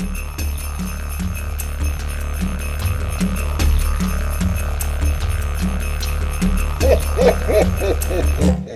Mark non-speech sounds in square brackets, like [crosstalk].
Hehehehe [laughs]